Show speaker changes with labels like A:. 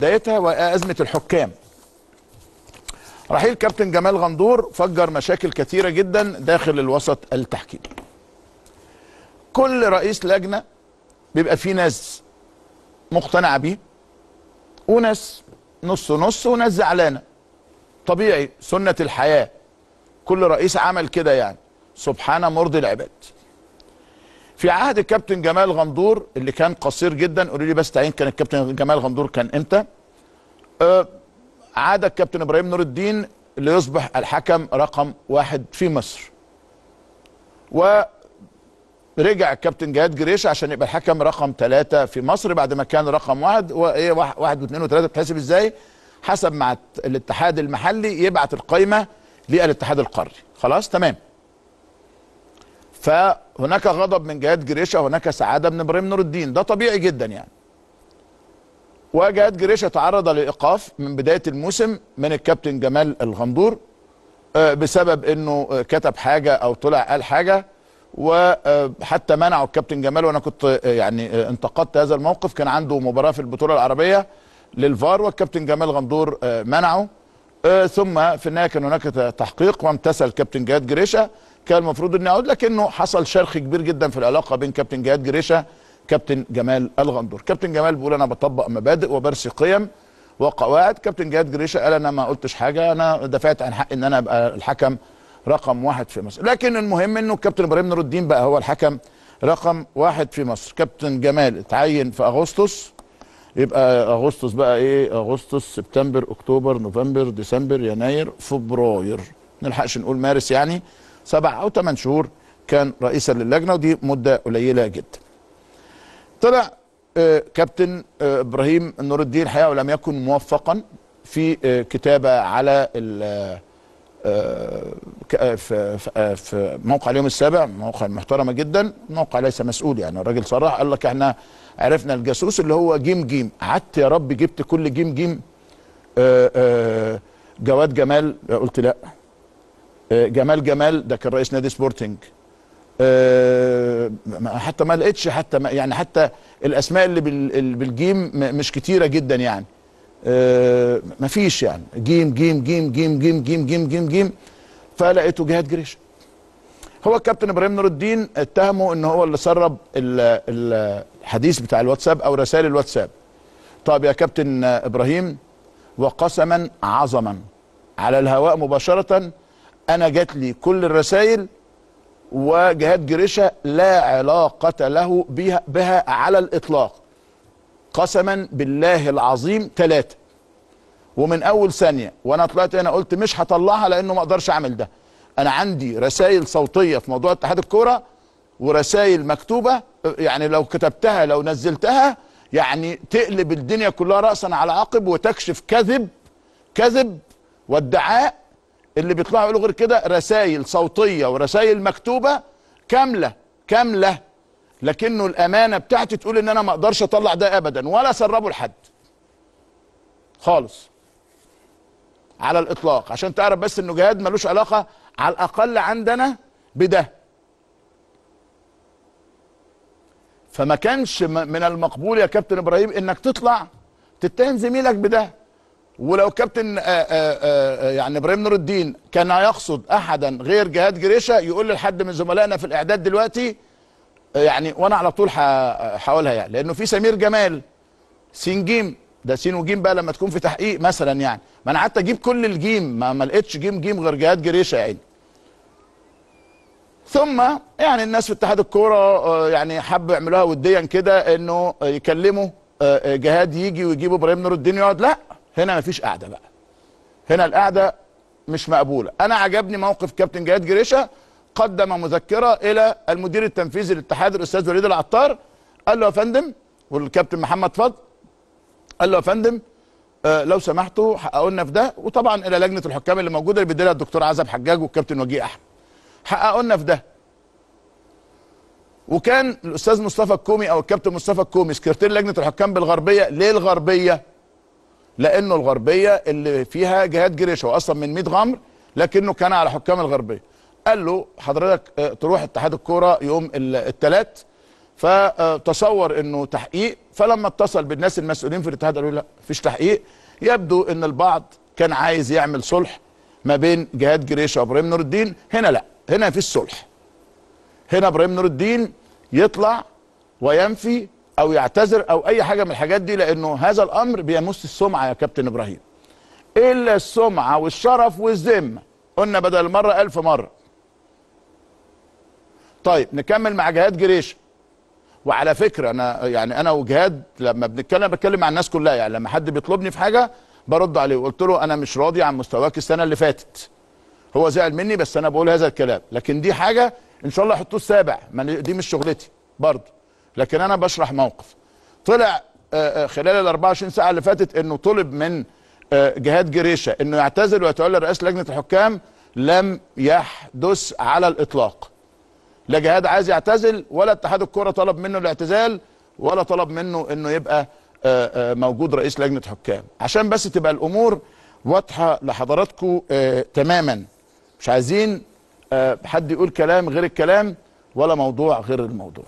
A: بدايتها وأزمة الحكام. رحيل كابتن جمال غندور فجر مشاكل كثيرة جدا داخل الوسط التحكيمي كل رئيس لجنة بيبقى فيه ناس مقتنعة بيه وناس نص نص وناس زعلانة. طبيعي سنة الحياة كل رئيس عمل كده يعني. سبحان مرضي العباد. في عهد الكابتن جمال غندور اللي كان قصير جدا قولوا لي بس تعيين كان الكابتن جمال غندور كان إمتى؟ آه عاد الكابتن إبراهيم نور الدين ليصبح الحكم رقم واحد في مصر. ورجع الكابتن جهاد جريش عشان يبقى الحكم رقم ثلاثة في مصر بعد ما كان رقم واحد وايه واحد واثنين وثلاثة بتحسب إزاي؟ حسب مع الاتحاد المحلي يبعت القايمة للاتحاد القاري. خلاص؟ تمام. فهناك غضب من جهاد جريشة وهناك سعادة من إبراهيم نور الدين. ده طبيعي جدا يعني. وجهاد جريشة تعرض لإيقاف من بداية الموسم من الكابتن جمال الغندور بسبب إنه كتب حاجة أو طلع قال حاجة وحتى منعوا الكابتن جمال. وأنا كنت يعني انتقدت هذا الموقف. كان عنده مباراة في البطولة العربية للفار والكابتن جمال غندور منعه. ثم في النهاية كان هناك تحقيق وامتثل الكابتن جهاد جريشة. كان المفروض إني أقول لكنه حصل شرخ كبير جدا في العلاقة بين كابتن جهاد جريشة كابتن جمال الغندور. كابتن جمال بيقول أنا بطبق مبادئ وبرسي قيم وقواعد. كابتن جهاد جريشة قال أنا ما قلتش حاجة أنا دفعت عن حق إن أنا أبقى الحكم رقم واحد في مصر. لكن المهم إنه كابتن إبراهيم نور الدين بقى هو الحكم رقم واحد في مصر. كابتن جمال اتعين في أغسطس. يبقى أغسطس بقى إيه؟ أغسطس سبتمبر أكتوبر نوفمبر ديسمبر يناير فبراير. نلحقش نقول مارس يعني سبع أو ثمان شهور كان رئيسا للجنة ودي مدة قليلة جدا. طلع آه كابتن آه إبراهيم نور الدين الحقيقة ولم يكن موفقا في آه كتابة على في, في موقع اليوم السابع موقع محترمه جدا موقع ليس مسؤول يعني الراجل صرح قال لك إحنا عرفنا الجاسوس اللي هو جيم جيم. قعدت يا رب جبت كل جيم جيم. جواد جمال قلت لا. جمال جمال ده كان رئيس نادي سبورتنج. حتى ما لقيتش حتى ما يعني حتى الأسماء اللي بالجيم مش كتيرة جدا يعني. أه ما فيش يعني. جيم جيم جيم جيم جيم جيم جيم جيم جيم. فلقيته جهاد جريشة. هو الكابتن إبراهيم نور الدين اتهمه إن هو اللي سرب الحديث بتاع الواتساب أو رسائل الواتساب. طب يا كابتن إبراهيم وقسما عظما على الهواء مباشرة أنا جات لي كل الرسائل وجهاد جريشة لا علاقة له بها, بها على الإطلاق. قسما بالله العظيم ثلاثة. ومن أول ثانية وأنا طلعت هنا قلت مش هطلعها لأنه ما أقدرش أعمل ده. أنا عندي رسائل صوتية في موضوع اتحاد الكورة ورسائل مكتوبة يعني لو كتبتها لو نزلتها يعني تقلب الدنيا كلها رأسا على عقب وتكشف كذب كذب وادعاء اللي بيطلعوا يقولوا غير كده رسائل صوتية ورسائل مكتوبة كاملة كاملة. لكنه الأمانة بتاعتي تقول إن أنا ما أقدرش أطلع ده ابدا ولا اسربه لحد. خالص. على الإطلاق. عشان تعرف بس إنه جهاد ملوش علاقة على الأقل عندنا بده. فما كانش من المقبول يا كابتن إبراهيم إنك تطلع تتهم زميلك بده. ولو كابتن آآ آآ يعني إبراهيم نور الدين كان يقصد احدا غير جهاد جريشة يقول لحد من زملائنا في الإعداد دلوقتي يعني وأنا على طول هقولها يعني. لأنه في سمير جمال سين جيم ده سين وجيم بقى لما تكون في تحقيق مثلا يعني. ما أنا قعدت أجيب كل الجيم ما, ما لقيتش جيم جيم غير جهاد جريشة يعني. ثم يعني الناس في اتحاد الكورة يعني حبوا يعملوها وديا كده إنه يكلموا جهاد يجي ويجيبوا إبراهيم نور الدين يقعد. لا هنا مفيش قعده بقى. هنا القعده مش مقبولة. أنا عجبني موقف كابتن جهاد جريشة. قدم مذكرة إلى المدير التنفيذي للاتحاد الأستاذ وليد العطار. قال له يا فندم والكابتن محمد فضل قال له يا فندم آه لو سمحتوا حققوا لنا في ده. وطبعا إلى لجنة الحكام اللي موجودة اللي بيديرها الدكتور عزب حجاج والكابتن وجيه أحمد. حققوا لنا في ده. وكان الأستاذ مصطفى الكومي أو الكابتن مصطفى الكومي سكرتير لجنة الحكام بالغربية ليه الغربيه لأنه الغربية اللي فيها جهاد جريشة واصلا من 100 غمر لكنه كان على حكام الغربية. قال له حضرتك تروح اتحاد الكورة يوم الثلاث فتصور إنه تحقيق. فلما اتصل بالناس المسؤولين في الاتحاد قالوا لا مفيش تحقيق. يبدو إن البعض كان عايز يعمل صلح ما بين جهاد جريشه وابراهيم نور الدين. هنا لا هنا مفيش صلح. هنا إبراهيم نور الدين يطلع وينفي أو يعتذر أو أي حاجة من الحاجات دي لأنه هذا الأمر بيمس السمعة يا كابتن إبراهيم. إلا السمعة والشرف والذمة. قلنا بدل المره ألف مرة. طيب نكمل مع جهاد جريشه وعلى فكرة أنا يعني أنا وجهاد لما بنتكلم بتكلم مع الناس كلها يعني لما حد بيطلبني في حاجة برد عليه. وقلت له أنا مش راضي عن مستواك السنة اللي فاتت. هو زعل مني بس أنا بقول هذا الكلام. لكن دي حاجة إن شاء الله يحطوه السابع دي مش شغلتي برضه. لكن أنا بشرح موقف. طلع خلال ال 24 ساعة اللي فاتت إنه طلب من جهاد جريشة إنه يعتزل ويتولى رئاسه لجنة الحكام لم يحدث على الإطلاق. لا جهاد عايز يعتزل ولا اتحاد الكره طلب منه الاعتزال ولا طلب منه إنه يبقى آه، آه، موجود رئيس لجنة حكام. عشان بس تبقى الأمور واضحة لحضراتكم آه، تماما. مش عايزين حد يقول كلام غير الكلام ولا موضوع غير الموضوع.